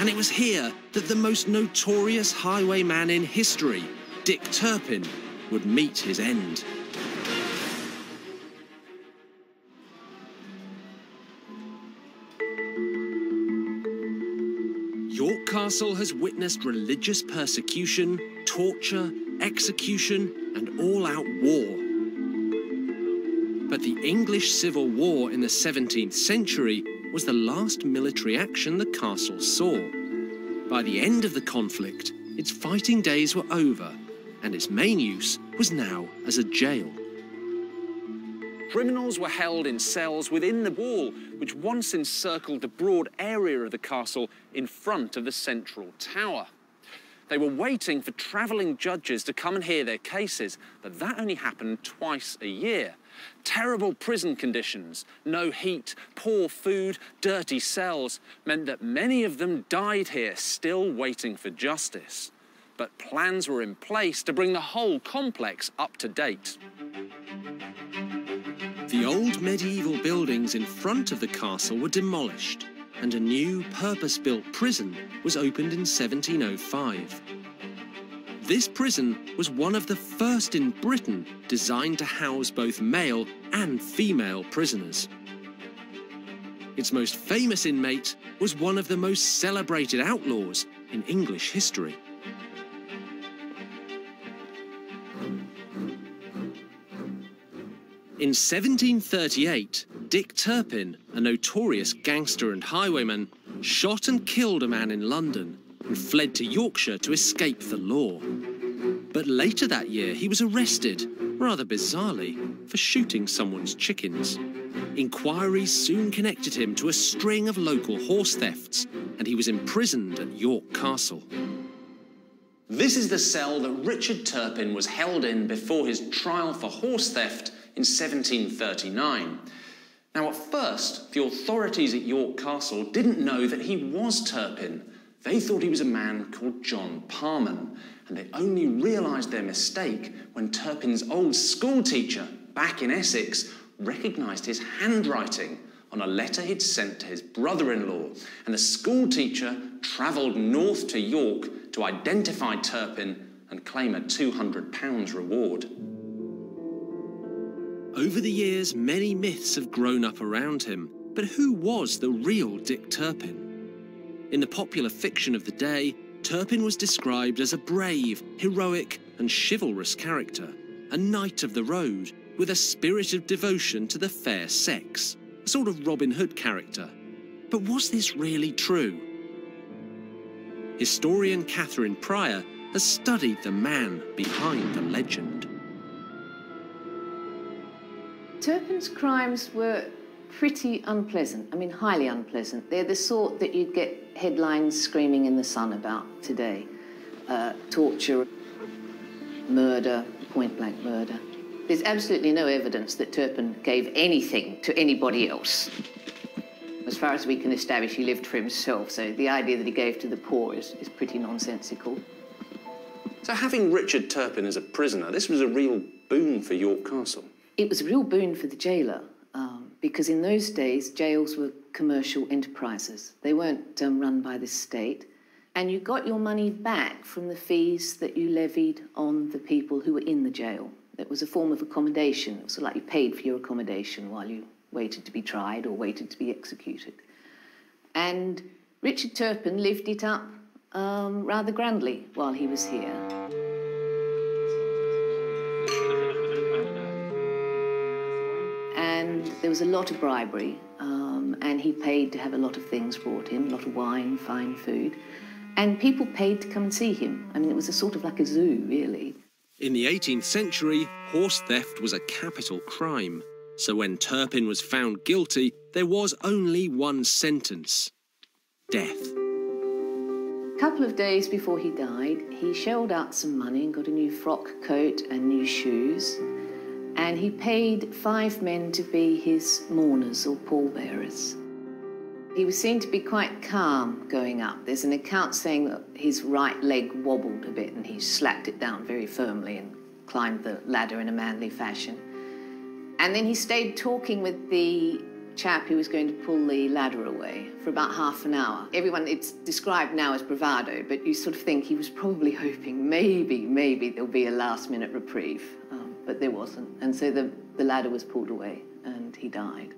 And it was here that the most notorious highwayman in history, Dick Turpin, would meet his end. York Castle has witnessed religious persecution, torture, execution, and all out war. But the English Civil War in the 17th century was the last military action the castle saw. By the end of the conflict, its fighting days were over, and its main use was now as a jail. Criminals were held in cells within the wall, which once encircled the broad area of the castle in front of the central tower. They were waiting for travelling judges to come and hear their cases, but that only happened twice a year. Terrible prison conditions, no heat, poor food, dirty cells meant that many of them died here still waiting for justice. But plans were in place to bring the whole complex up to date. The old medieval buildings in front of the castle were demolished, and a new purpose-built prison was opened in 1705. This prison was one of the first in Britain designed to house both male and female prisoners. Its most famous inmate was one of the most celebrated outlaws in English history. In 1738, Dick Turpin, a notorious gangster and highwayman, shot and killed a man in London and fled to Yorkshire to escape the law. But later that year, he was arrested, rather bizarrely, for shooting someone's chickens. Inquiries soon connected him to a string of local horse thefts, and he was imprisoned at York Castle. This is the cell that Richard Turpin was held in before his trial for horse theft in 1739. Now, at first, the authorities at York Castle didn't know that he was Turpin. They thought he was a man called John Palmer, and they only realised their mistake when Turpin's old schoolteacher back in Essex recognised his handwriting on a letter he'd sent to his brother in law. And the schoolteacher travelled north to York to identify Turpin and claim a £200 reward. Over the years, many myths have grown up around him, but who was the real Dick Turpin? In the popular fiction of the day, Turpin was described as a brave, heroic, and chivalrous character, a knight of the road with a spirit of devotion to the fair sex, a sort of Robin Hood character. But was this really true? Historian Catherine Pryor has studied the man behind the legend. Turpin's crimes were pretty unpleasant. I mean, highly unpleasant. They're the sort that you'd get headlines screaming in the sun about today. Uh, torture, murder, point blank murder. There's absolutely no evidence that Turpin gave anything to anybody else. As far as we can establish, he lived for himself, so the idea that he gave to the poor is, is pretty nonsensical. So, having Richard Turpin as a prisoner, this was a real boon for York Castle. It was a real boon for the jailer because in those days jails were commercial enterprises. They weren't um, run by the state. And you got your money back from the fees that you levied on the people who were in the jail. It was a form of accommodation. It So, like you paid for your accommodation while you waited to be tried or waited to be executed. And Richard Turpin lived it up um, rather grandly while he was here. There was a lot of bribery, um, and he paid to have a lot of things brought him, a lot of wine, fine food, and people paid to come and see him. I mean, it was a sort of like a zoo, really. In the 18th century, horse theft was a capital crime. So when Turpin was found guilty, there was only one sentence death. A couple of days before he died, he shelled out some money and got a new frock coat and new shoes and he paid five men to be his mourners or pallbearers. He was seen to be quite calm going up. There's an account saying that his right leg wobbled a bit and he slapped it down very firmly and climbed the ladder in a manly fashion. And then he stayed talking with the chap who was going to pull the ladder away for about half an hour. Everyone, it's described now as bravado, but you sort of think he was probably hoping maybe, maybe there'll be a last minute reprieve. Um, but there wasn't. And so the, the ladder was pulled away and he died.